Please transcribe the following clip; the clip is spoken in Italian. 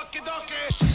Occhi d'occhi!